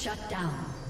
Shut down.